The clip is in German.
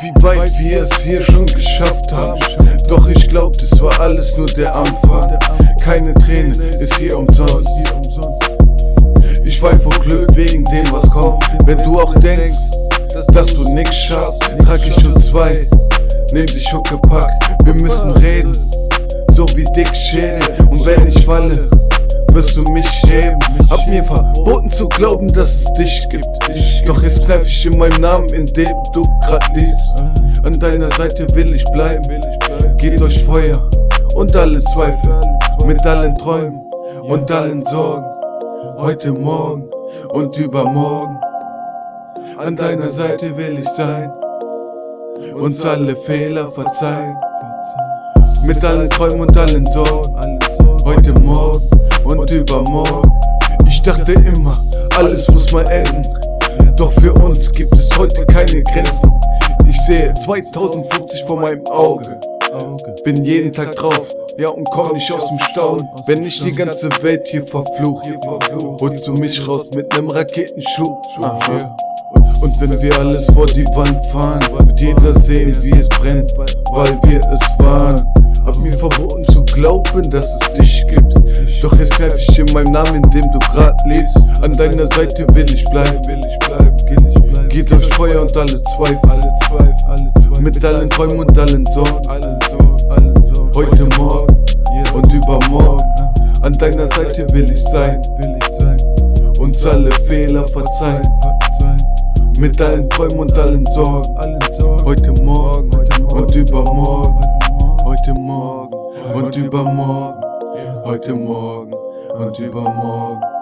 wie weit wir es hier schon geschafft haben. Doch ich glaub, es war alles nur der Anfang. Keine Träne ist hier umsonst. Ich wein vor Glück wegen dem, was kommt. Wenn du auch denkst, dass du nix schaffst, trag ich schon zwei. Nimm dich Huckepack, wir müssen reden. So wie dick Schädel. Und wenn ich falle, glauben, dass es dich gibt. Doch jetzt kneif ich in meinem Namen, in dem du grad liest. An deiner Seite will ich bleiben. Geht euch Feuer und alle Zweifel. Mit allen Träumen und allen Sorgen. Heute Morgen und übermorgen. An deiner Seite will ich sein. Uns alle Fehler verzeihen. Mit allen Träumen und allen Sorgen. Heute Morgen und übermorgen. Ich dachte immer, alles muss mal enden. Doch für uns gibt es heute keine Grenzen. Ich sehe 2050 vor meinem Auge. Bin jeden Tag drauf, ja und komm nicht aus dem Staunen. Wenn nicht die ganze Welt hier verflucht, holst du mich raus mit nem Raketenschuh. Aha. Und wenn wir alles vor die Wand fahren, wird jeder sehen, wie es brennt, weil wir es waren. Hab mir verboten zu glauben, dass es dich gibt. Doch jetzt greif ich in meinem Namen, in dem du grad lebst. An deiner Seite will ich bleiben. Geht durch Feuer und alle Zweifel. Mit allen Träumen und allen Sorgen. Heute Morgen und übermorgen. An deiner Seite will ich sein. Uns alle Fehler verzeihen. Mit allen Träumen und allen Sorgen. Heute Morgen und übermorgen. Heute Morgen und übermorgen. Heute Morgen und übermorgen.